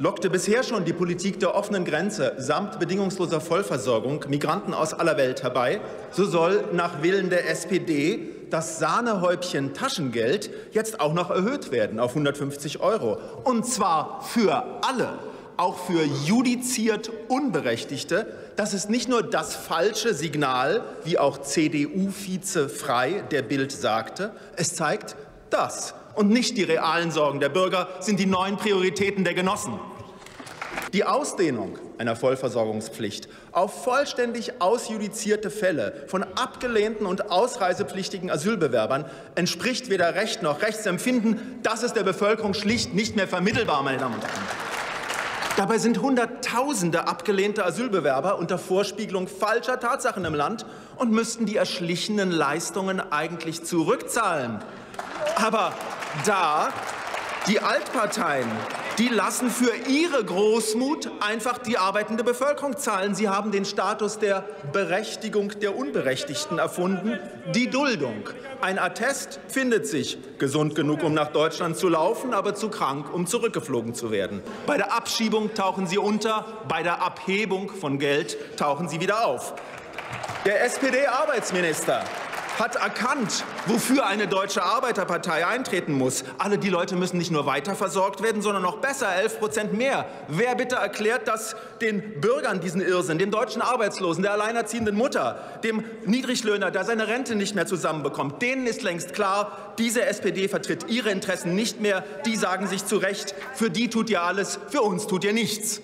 Lockte bisher schon die Politik der offenen Grenze samt bedingungsloser Vollversorgung Migranten aus aller Welt herbei, so soll nach Willen der SPD das Sahnehäubchen Taschengeld jetzt auch noch erhöht werden auf 150 Euro. Und zwar für alle, auch für judiziert Unberechtigte. Das ist nicht nur das falsche Signal, wie auch CDU-Vize Frei der Bild sagte. Es zeigt, das und nicht die realen Sorgen der Bürger sind die neuen Prioritäten der Genossen. Die Ausdehnung einer Vollversorgungspflicht auf vollständig ausjudizierte Fälle von abgelehnten und ausreisepflichtigen Asylbewerbern entspricht weder Recht noch Rechtsempfinden. Das ist der Bevölkerung schlicht nicht mehr vermittelbar, meine Damen und Herren. Dabei sind Hunderttausende abgelehnte Asylbewerber unter Vorspiegelung falscher Tatsachen im Land und müssten die erschlichenen Leistungen eigentlich zurückzahlen. Aber da die Altparteien, die lassen für ihre Großmut einfach die arbeitende Bevölkerung zahlen. Sie haben den Status der Berechtigung der Unberechtigten erfunden, die Duldung. Ein Attest findet sich, gesund genug, um nach Deutschland zu laufen, aber zu krank, um zurückgeflogen zu werden. Bei der Abschiebung tauchen sie unter, bei der Abhebung von Geld tauchen sie wieder auf. Der SPD-Arbeitsminister hat erkannt, wofür eine deutsche Arbeiterpartei eintreten muss. Alle die Leute müssen nicht nur weiter versorgt werden, sondern noch besser, 11 Prozent mehr. Wer bitte erklärt das den Bürgern, diesen Irrsinn, dem deutschen Arbeitslosen, der alleinerziehenden Mutter, dem Niedriglöhner, der seine Rente nicht mehr zusammenbekommt? Denen ist längst klar, diese SPD vertritt ihre Interessen nicht mehr. Die sagen sich zu Recht, für die tut ihr alles, für uns tut ihr nichts.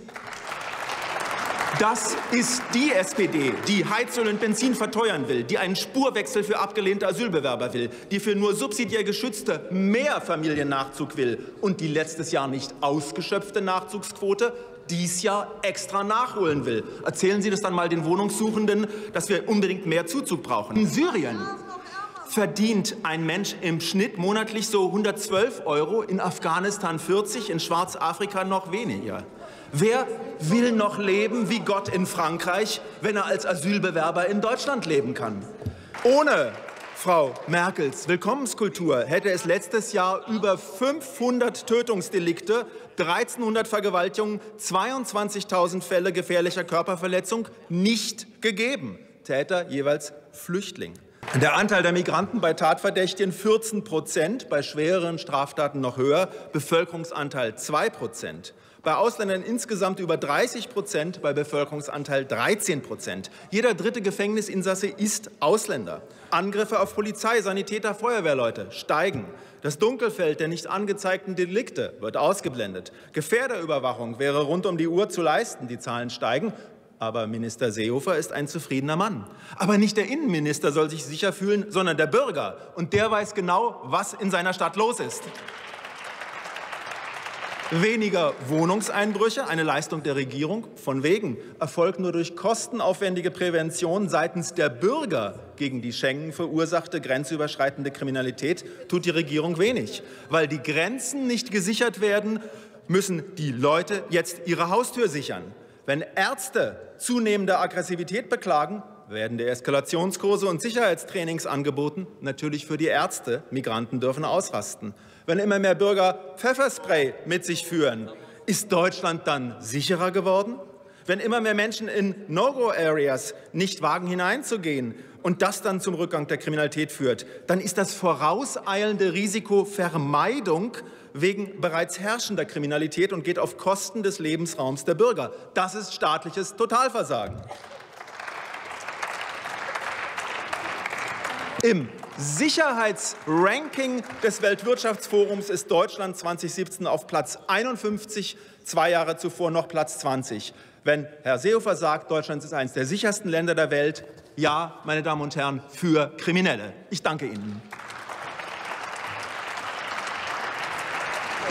Das ist die SPD, die Heizöl und Benzin verteuern will, die einen Spurwechsel für abgelehnte Asylbewerber will, die für nur subsidiär geschützte mehr Familiennachzug will und die letztes Jahr nicht ausgeschöpfte Nachzugsquote dies Jahr extra nachholen will. Erzählen Sie das dann mal den Wohnungssuchenden, dass wir unbedingt mehr Zuzug brauchen. In Syrien verdient ein Mensch im Schnitt monatlich so 112 Euro, in Afghanistan 40, in Schwarzafrika noch weniger. Wer will noch leben wie Gott in Frankreich, wenn er als Asylbewerber in Deutschland leben kann? Ohne Frau Merkels Willkommenskultur hätte es letztes Jahr über 500 Tötungsdelikte, 1300 Vergewaltigungen, 22.000 Fälle gefährlicher Körperverletzung nicht gegeben. Täter jeweils Flüchtling. Der Anteil der Migranten bei Tatverdächtigen 14 Prozent, bei schwereren Straftaten noch höher, Bevölkerungsanteil 2 Prozent. Bei Ausländern insgesamt über 30 Prozent, bei Bevölkerungsanteil 13 Prozent. Jeder dritte Gefängnisinsasse ist Ausländer. Angriffe auf Polizei, Sanitäter, Feuerwehrleute steigen. Das Dunkelfeld der nicht angezeigten Delikte wird ausgeblendet. Gefährderüberwachung wäre rund um die Uhr zu leisten. Die Zahlen steigen. Aber Minister Seehofer ist ein zufriedener Mann. Aber nicht der Innenminister soll sich sicher fühlen, sondern der Bürger. Und der weiß genau, was in seiner Stadt los ist. Weniger Wohnungseinbrüche, eine Leistung der Regierung, von wegen, erfolgt nur durch kostenaufwendige Prävention seitens der Bürger gegen die Schengen verursachte grenzüberschreitende Kriminalität, tut die Regierung wenig. Weil die Grenzen nicht gesichert werden, müssen die Leute jetzt ihre Haustür sichern. Wenn Ärzte zunehmende Aggressivität beklagen, werden die Eskalationskurse und Sicherheitstrainings angeboten, natürlich für die Ärzte. Migranten dürfen ausrasten. Wenn immer mehr Bürger Pfefferspray mit sich führen, ist Deutschland dann sicherer geworden? Wenn immer mehr Menschen in No-Go-Areas nicht wagen hineinzugehen und das dann zum Rückgang der Kriminalität führt, dann ist das vorauseilende Risiko Vermeidung wegen bereits herrschender Kriminalität und geht auf Kosten des Lebensraums der Bürger. Das ist staatliches Totalversagen. Im Sicherheitsranking des Weltwirtschaftsforums ist Deutschland 2017 auf Platz 51, zwei Jahre zuvor noch Platz 20. Wenn Herr Seehofer sagt, Deutschland ist eines der sichersten Länder der Welt, ja, meine Damen und Herren, für Kriminelle. Ich danke Ihnen.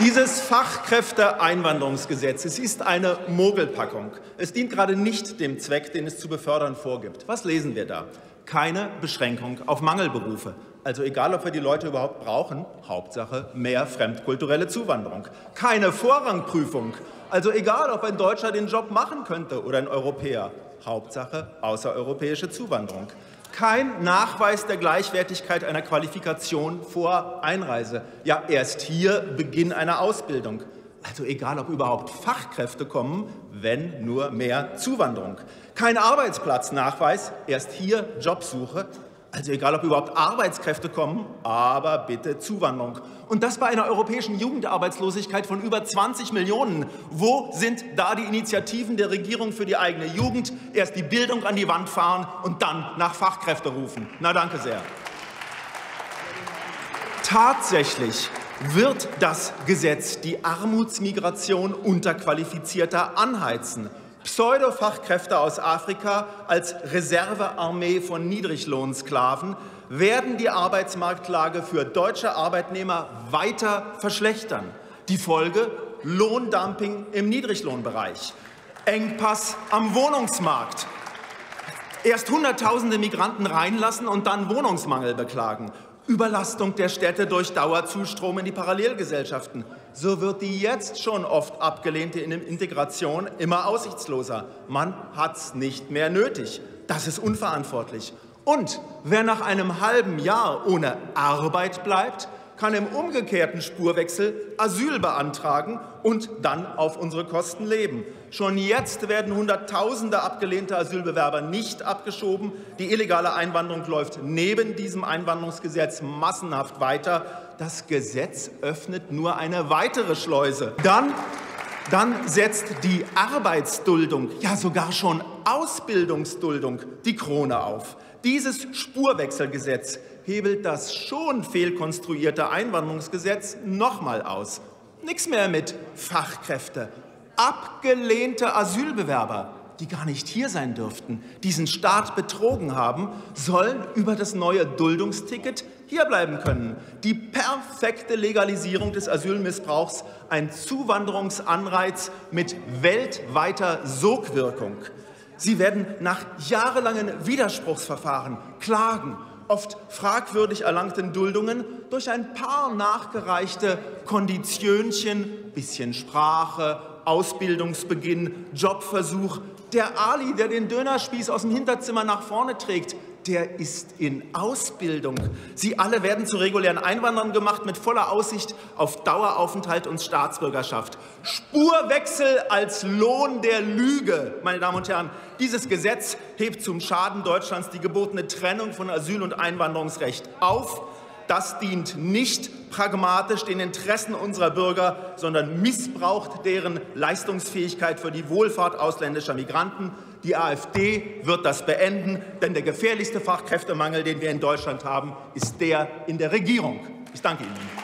Dieses Fachkräfteeinwanderungsgesetz es ist eine Mogelpackung. Es dient gerade nicht dem Zweck, den es zu befördern vorgibt. Was lesen wir da? Keine Beschränkung auf Mangelberufe. Also egal, ob wir die Leute überhaupt brauchen, Hauptsache mehr fremdkulturelle Zuwanderung. Keine Vorrangprüfung. Also egal, ob ein Deutscher den Job machen könnte oder ein Europäer. Hauptsache außereuropäische Zuwanderung. Kein Nachweis der Gleichwertigkeit einer Qualifikation vor Einreise. Ja, erst hier Beginn einer Ausbildung. Also egal, ob überhaupt Fachkräfte kommen, wenn nur mehr Zuwanderung. Kein Arbeitsplatznachweis, erst hier Jobsuche. Also egal, ob überhaupt Arbeitskräfte kommen, aber bitte Zuwanderung. Und das bei einer europäischen Jugendarbeitslosigkeit von über 20 Millionen. Wo sind da die Initiativen der Regierung für die eigene Jugend? Erst die Bildung an die Wand fahren und dann nach Fachkräfte rufen. Na danke sehr. Tatsächlich wird das Gesetz die Armutsmigration unterqualifizierter anheizen. Pseudofachkräfte aus Afrika als Reservearmee von Niedriglohnsklaven werden die Arbeitsmarktlage für deutsche Arbeitnehmer weiter verschlechtern. Die Folge Lohndumping im Niedriglohnbereich, Engpass am Wohnungsmarkt. Erst Hunderttausende Migranten reinlassen und dann Wohnungsmangel beklagen. Überlastung der Städte durch Dauerzustrom in die Parallelgesellschaften. So wird die jetzt schon oft abgelehnte Integration immer aussichtsloser. Man hat es nicht mehr nötig. Das ist unverantwortlich. Und wer nach einem halben Jahr ohne Arbeit bleibt, kann im umgekehrten Spurwechsel Asyl beantragen und dann auf unsere Kosten leben. Schon jetzt werden Hunderttausende abgelehnte Asylbewerber nicht abgeschoben. Die illegale Einwanderung läuft neben diesem Einwanderungsgesetz massenhaft weiter. Das Gesetz öffnet nur eine weitere Schleuse. Dann dann setzt die Arbeitsduldung, ja sogar schon Ausbildungsduldung, die Krone auf. Dieses Spurwechselgesetz hebelt das schon fehlkonstruierte Einwanderungsgesetz nochmal aus. Nichts mehr mit Fachkräfte. Abgelehnte Asylbewerber, die gar nicht hier sein dürften, diesen Staat betrogen haben, sollen über das neue Duldungsticket hierbleiben können. Die perfekte Legalisierung des Asylmissbrauchs, ein Zuwanderungsanreiz mit weltweiter Sogwirkung. Sie werden nach jahrelangen Widerspruchsverfahren, Klagen oft fragwürdig erlangten Duldungen durch ein paar nachgereichte Konditionchen, bisschen Sprache, Ausbildungsbeginn, Jobversuch. Der Ali, der den Dönerspieß aus dem Hinterzimmer nach vorne trägt, der ist in Ausbildung. Sie alle werden zu regulären Einwanderern gemacht mit voller Aussicht auf Daueraufenthalt und Staatsbürgerschaft. Spurwechsel als Lohn der Lüge, meine Damen und Herren. Dieses Gesetz hebt zum Schaden Deutschlands die gebotene Trennung von Asyl- und Einwanderungsrecht auf. Das dient nicht pragmatisch den Interessen unserer Bürger, sondern missbraucht deren Leistungsfähigkeit für die Wohlfahrt ausländischer Migranten. Die AfD wird das beenden, denn der gefährlichste Fachkräftemangel, den wir in Deutschland haben, ist der in der Regierung. Ich danke Ihnen.